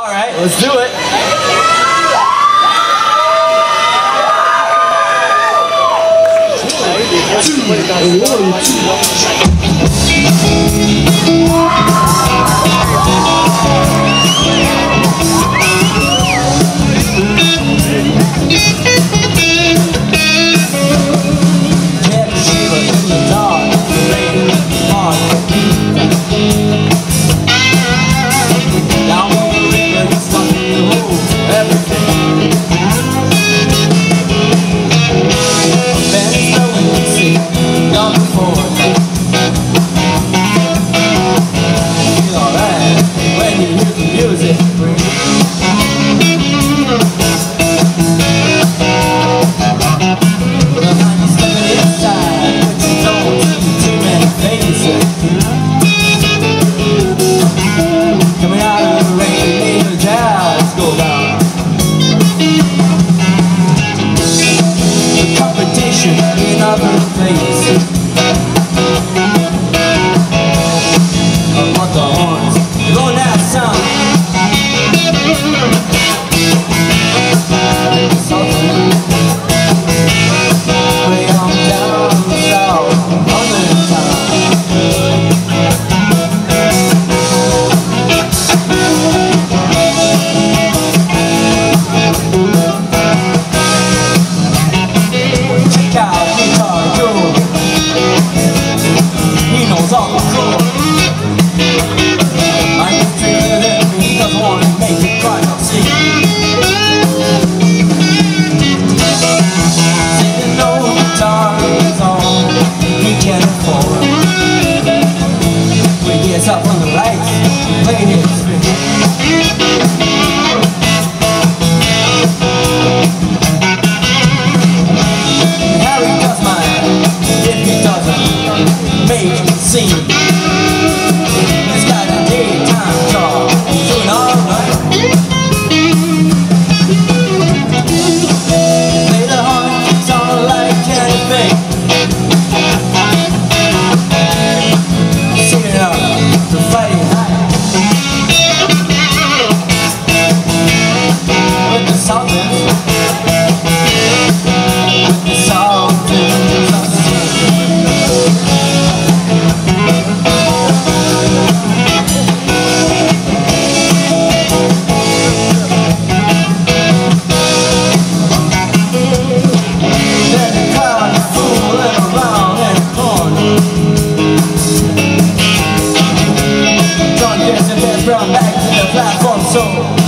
All right, let's do it. One, two, three. seen. So.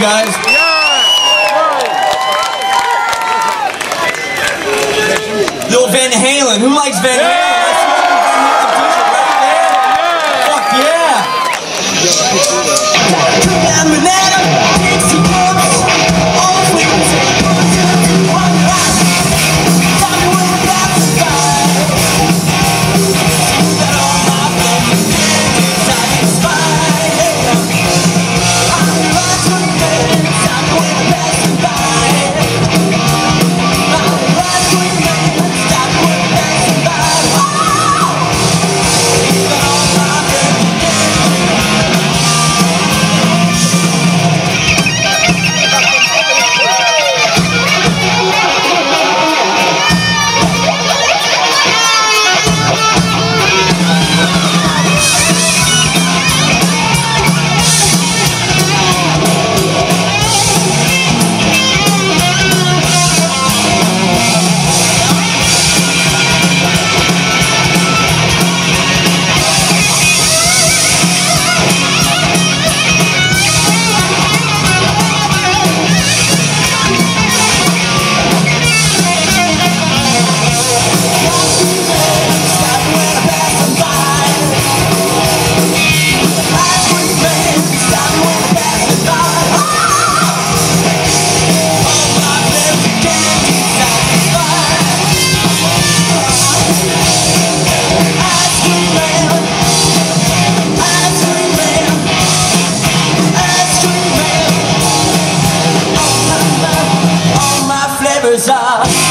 Guys. Little Van Halen. Who likes Van Halen? Cause